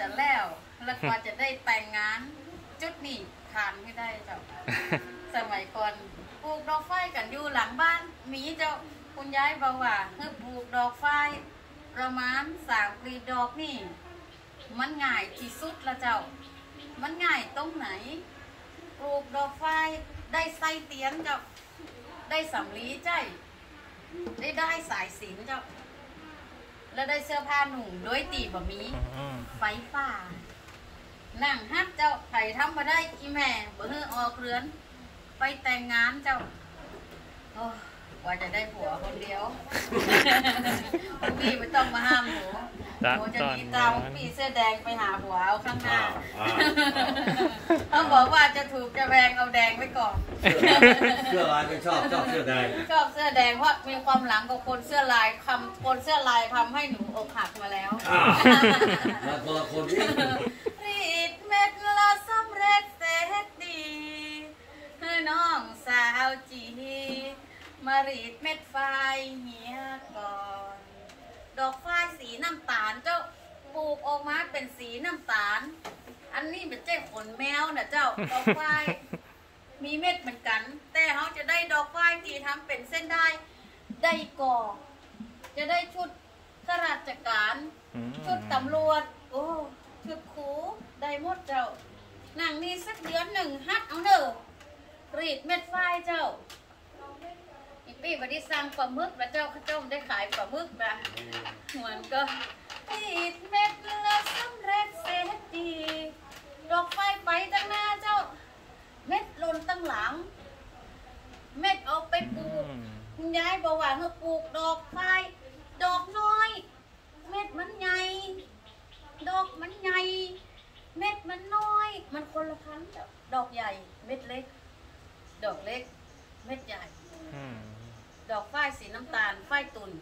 จะแล้วแล้วกว่าจะได้แต่งงาน จุดนี้ผ่านไม่ได้เจ้าสมัยก่อนปลูกดอกไฟกันอยู่หลังบ้าน มีเจ้าคุณยายบอกว่าเฮ้ยปลูกดอกไฟประมาณสามปีดอกนี่ มันง่ายที่สุดละเจ้า มันง่ายตรงไหนปลูกดอกไฟได้ไส้เตียนเจ้าได้สำลีใจได้ได้สายสิญจนเจ้า แล้วได้เสื้อผ้าหนุ่มโดยตีบะมีอืมไฟฟ้านั่งฮัดเจ้าไผ่ทำมาได้อีแม่บ่เฮือออกเรือน ไปแต่งงานเจ้าโอ้ กว่าจะได้ผัวคนเดียวคนพี่ไม่ต้องมาห้ามหนูหนูจะหนีตามพี่เสื้อแดงไปหาผัวเอาข้างหน้าอ่าต้องบอกว่าจะถูกจะแพงเอาแดงไว้ก่อน เสื้อลายไม่ชอบชอบเสื้อแดงชอบเสื้อแดงเพราะมีความหลังกับคนเสื้อลายคำคนเสื้อลายทำให้หนูอกหักมาแล้วอ่ามาคนละคน มารีดเม็ดไฟเหียก่อน ดอกไฟสีน้ำตาลเจ้าปลูกออกมาเป็นสีน้ำตาล อันนี้เป็นเจ้ขนแมวนะเจ้าดอกไฟมีเม็ดเหมือนกัน แต่เขาจะได้ดอกไฟที่ทำเป็นเส้นได้ได้ก่อ จะได้ชุดข้าราชการอืมชุดตำรวจ โอ้ชุดครูได้หมดเจ้าหนังนี่สักเดือนหนึ่งฮัดเอาเด้อรีดเม็ดฝ้ายเจ้า อีปีวันนี้สั่งปลาหมึกแล้วเจ้าข้าเจ้าได้ขายปลาหมึกนะเหมือนก็รีดเม็ดละสำเร็จเสร็จดีดอกไฟไปตั้งหน้าเจ้า เม็ดหล่นตั้งหลัง เม็ดเอาไปปอืลูกมคุณยายบอกว่าเมื่อปลูกดอกไฟดอกน้อย เม็ดมันใหญ่ดอกมันใหญ่เม็ดมันน้อย มันคนละพันธุ์กับดอกใหญ่ เม็ดเล็ก ดอกเล็ก เม็ดใหญ่อืม ดอกฝ้ายสีน้ำตาลฝ้ายตุน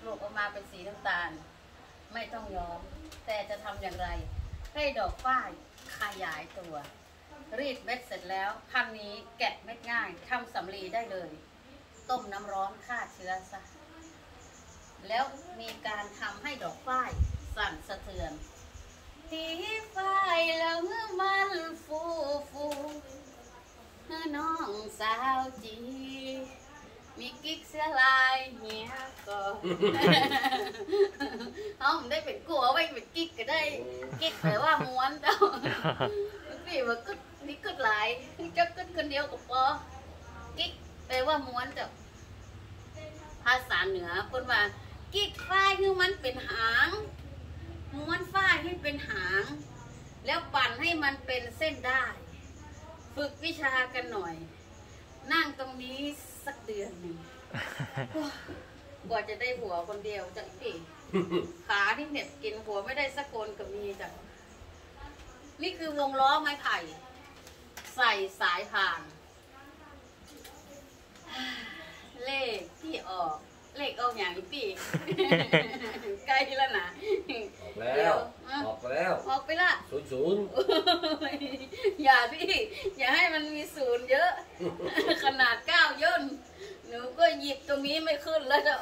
ปลูกออกมาเป็นสีน้ำตาล ไม่ต้องย้อม แต่จะทำอย่างไร ให้ดอกฝ้ายขยายตัว รีดเม็ดเสร็จแล้วพันนี้แกะเม็ดง่ายทำสำลีได้เลย ต้มน้ำร้อนฆ่าเชื้อซะแล้วมีการทำให้ดอกฝ้ายสั่นสะเทือนที่ฝ้ายแล้วเมื่อมันฟูฟูน้องสาวจี มีกิ๊กเสื้อลายเฮียก็เอาผมได้เป็นกัวไว้เป็นกิ๊กก็ได้กิ๊กแปลว่าม้วนเจ้าพี่ว่ากึดนี่กึดหลายจะกึดคนเดียวกับปอกิ๊กแปลว่าม้วนเจ้าภาษาเหนือคนว่ากิ๊กฝ้ายคือมันเป็นหางม้วนฝ้ายให้เป็นหาง แล้วปั่นให้มันเป็นเส้นได้ ฝึกวิชากันหน่อย นั่งตรงนี้ สักเดือนหนึ่งกว่าจะได้หัวคนเดียวจังพี่ขาที่เหน็บกินหัวไม่ได้สักคนก็มีจ้ะนี่คือวงล้อไม้ไผ่ ใส่สายผ่าน เลขที่ออก เลขเอาอย่างพี่ใกล้แล้วนะแล้วออกไปแล้ว ออกไปละศูนย์ศูนย์โอ้ยอย่าพี่ อย่าให้มันมีศูนย์เยอะ ขนาดเก้าย่นหนูก็ห ยิบตรงนี้ไม่ขึ้นแล้วเจ้า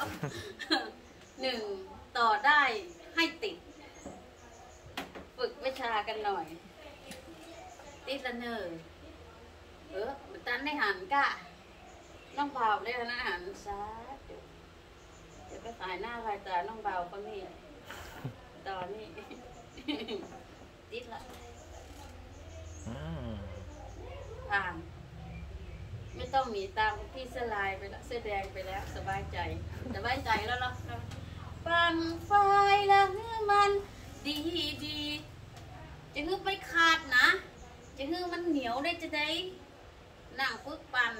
หนึ่งต่อได้ให้ติด ฝึกวิชากันหน่อย ติดละเนอเออมันตันในหันกะน้องเบาเลยนะหันซาธุเดี๋ยวไปสายหน้าสายตาน้องเบาเขานี่ตอนนี้ติดละอืมผ่าน ไม่ต้องหนีตามพี่สลายไปแล้วเสื้อแดงไปแล้ว สบายใจ สบายใจแล้วเนาะปังไฟแล้วมันดีดีจะฮือไปขาดนะ จะฮือมันเหนียวได้จะได้นั่งฝึกปั่น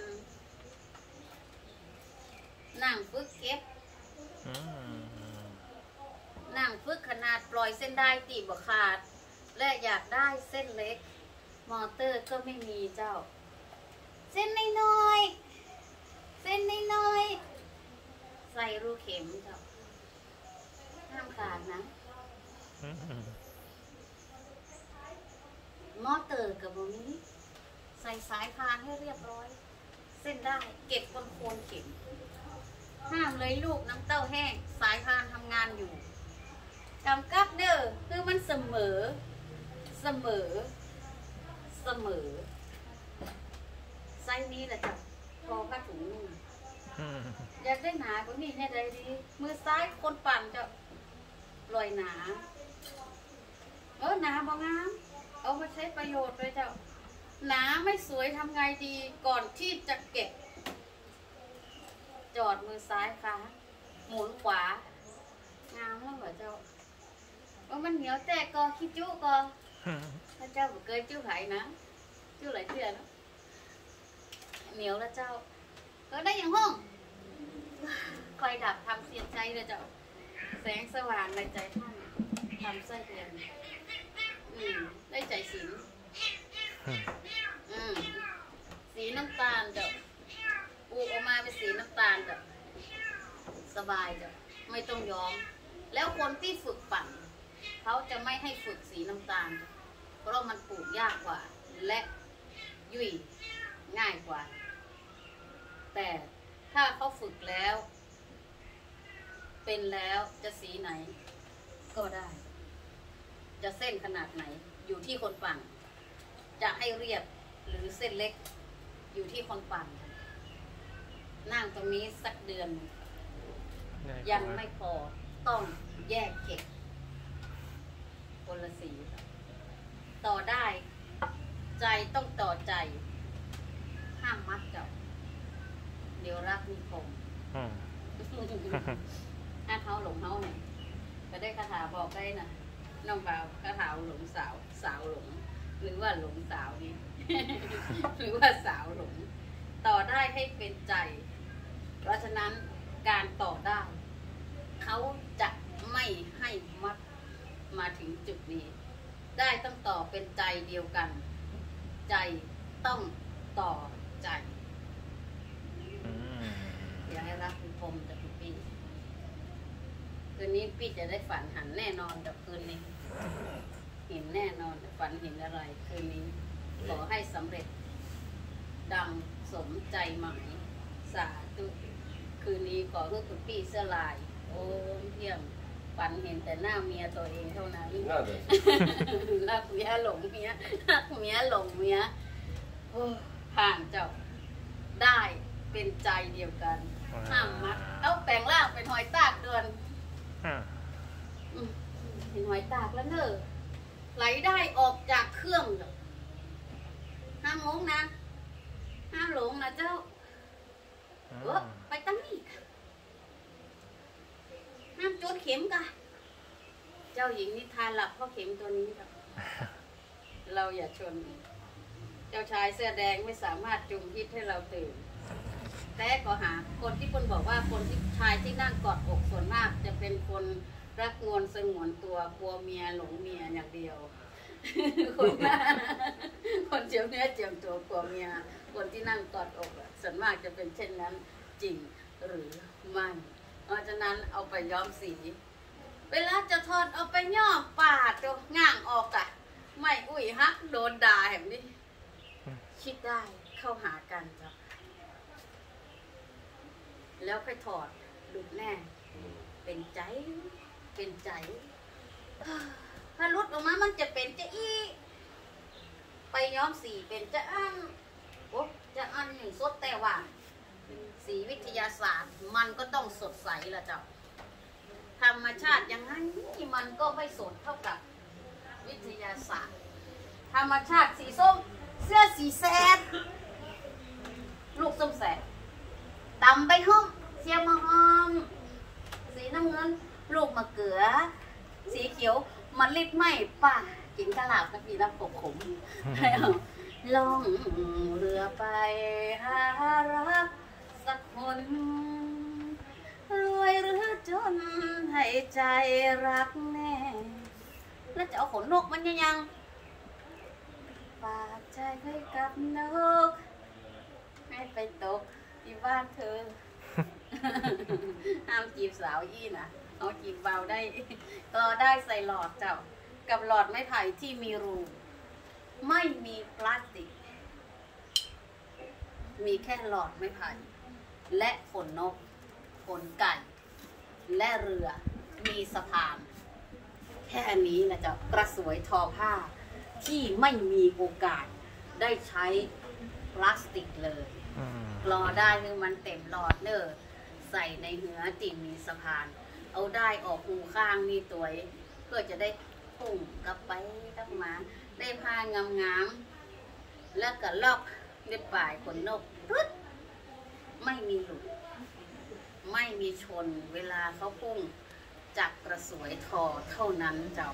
นั่งฝึกเก็บนั่งฝึกขนาดปล่อยเส้นได้ตีบขาด และอยากได้เส้นเล็ก มอเตอร์ก็ไม่มีเจ้า เส้นน้อยๆ เส้นน้อยๆ ใส่รูเข็มจ้าห้ามขาดนะมอเตอร์กับบนี้ ใส่สายพานให้เรียบร้อย เส้นได้เก็บบนโคนเข็ม ห้ามเลยลูกน้ำเต้าแห้ง สายพานทำงานอยู่กำกับเด้อคือมันเสมอ เสมอ เสมอ ไซส์นี้แหละจ้ะพอผ้าถุงนุ่งอืมอยากได้หนากว่านี้แน่ใดดี มือซ้ายคนปั่นจะลอยหนาเออหนาบองาม เอามาใช้ประโยชน์เลยเจ้า หนาไม่สวยทำไงดีก่อนที่จะเก็บ จอดมือซ้ายค่ะ หมุนขวา งามแล้วเหรอเจ้าว่ามันเหนียวแต่ก็คิดจุก็พระเจ้าบอกเคยจิ้วไผ่นะจิ้วหลายเทื่อนะ เหนียวแล้วเจ้าก็ได้อย่างห้องคอยดับทำเสียใจเลยเจ้าแสงสว่างในใจท่านทำไส้เดือนอืมได้ใจสินอืมสีน้ำตาลเจ้าปูออกมาเป็นสีน้ำตาลเจ้าสบายเจ้าไม่ต้องย้อม แล้วคนที่ฝึกปั่นเขาจะไม่ให้ฝึกสีน้ำตาล เพราะมันปลูกยากกว่า และยุ่ยง่ายกว่า แต่ถ้าเขาฝึกแล้ว เป็นแล้วจะสีไหน ก็ได้ จะเส้นขนาดไหน อยู่ที่คนปั่นจะให้เรียบหรือเส้นเล็ก อยู่ที่คนปั่นนั่งตรงนี้สักเดือน ยังไม่พอต้องแยกเก็บคนละสีครับต่อได้ ใจต้องต่อใจ ห้ามมัดเจ้า เดี๋ยวรักมีคมอืมถ้าเขาหลงเขาเนี่ยก็ได้คาถาบอกได้นะน้องบ่าวคาถาหลงสาว สาวหลง หรือว่าหลงสาวนี่หรือว่าสาวหลง ต่อได้ให้เป็นใจ เพราะฉะนั้นการต่อได้ เขาจะไม่ให้มัดมาถึงจุดนี้ ได้ต้องต่อเป็นใจเดียวกัน ใจต้องต่อใจอืม อย่าให้รักคุณพรหมจากคุณพี่คืนนี้พี่จะได้ฝันหันแน่นอนจากคืนนี้ เห็นแน่นอนฝันเห็นอะไร คืนนี้ ขอให้สำเร็จ ดังสมใจหมาย สาธุคืนนี้ขอให้คุณพี่เสื้อลาย โอ้มเที่ยงฝันเห็นแต่หน้าเมียตัวเองเท่านั้นนั่นเลยรักเมียหลงเมียรักเมียหลงเมียโอ้ผ่านเจ้าได้ เป็นใจเดียวกัน ห้ามมัดเอาแปลงร่างเป็นหอยตากเดือนอ่าอืมเป็นหอยตากแล้วเนอะไหลได้ออกจากเครื่องเด้อห้ามงงนะ ห้ามหลงนะเจ้าอืเออมไปตั้งนี่ค่ะห้ามจนเข็มกะเจ้าหญิงนิทานหลับเพราะเข็มตัวนี้ครับเราอย่าชน เจ้าชายเสื้อแดงไม่สามารถจุงพิษให้เราตื่น แต่ก็หาคนที่คนบอกว่าคนที่ชายที่นั่งกอดอกส่วนมาก จะเป็นคนรักงวนสงวนตัวกลัวเมียหลงเมียอย่างเดียว คนหน้าคนเจียวเนื้อเจียวตัวกลัวเมีย คนที่นั่งกอดอกอะส่วนมากจะเป็นเช่นนั้นจริงหรือไม่เพราะฉะนั้นเอาไปย้อมสี เวลาจะทอดเอาไปย่อมปาดตัวง่างออกอะไม่อุ้ยฮักโดนด่าแห่งนี้คิดได้เข้าหากันจ้ะ แล้วค่อยถอดหลุดแน่ เป็นใจ เป็นใจ ถ้าลุดออกมามันจะเป็นจะอีไปย้อมสีเป็นจะอันโอ้จะอันหนึ่งสดแต่ว่า สีวิทยาศาสตร์ มันก็ต้องสดใสละเจ้าธรรมชาติอยังไงมันก็ไม่สดเท่ากับวิทยาศาสตร์ ธรรมชาติสีส้ม เสื้อสีแสดลูกส้มแสด ตำไปห้องเสียมะฮอมสีน้ำเงิน ลูกมะเขือ สีเขียวมะลิดไหมป่ากินกะหลาบกับปีน้ำปกขมล่องเรือไปหารักสักคนรวยหรือจนให้ใจรักแน่ แล้วจะเอาขนนกมันยังยังฝากใจไว้กับนก ให้ไปตก ที่บ้านเธอห้ามจีบสาวอี้นะเอาจีบเบาได้ก็ได้ใส่หลอดเจ้า กับหลอดไม้ไผ่ที่มีรูไม่มีพลาสติก มีแค่หลอดไม้ไผ่และขนนกขนไก่ และเรือมีสะพาน แค่นี้นะเจ้ากระสวยทอผ้าที่ไม่มีโอกาสได้ใช้พลาสติกเลย รอได้คือมันเต็มหลอดเนอใส่ในเหือติ่มีสะพาน เอาได้ออกหูข้างมีตัวเพื่อจะได้พุ่งกลับไปกลับมา ได้ผ้างามๆแล้วก็ลอกด้ปลายขนนกปึ๊ดไม่มีหลุดไม่มีชนเวลาเขาพุ่งจากกระสวยทอเท่านั้นเจ้า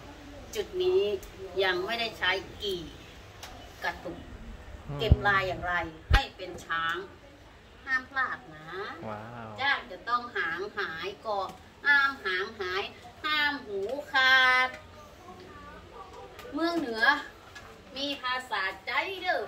จุดนี้ยังไม่ได้ใช้กี่กระตุก เก็บลายอย่างไร ให้เป็นช้าง ห้ามพลาดนะว้าวจ้าจะต้องหางหายกอห้ามหางหาย ห้ามหูขาด เมืองเหนือ มีภาษาใจเด้อ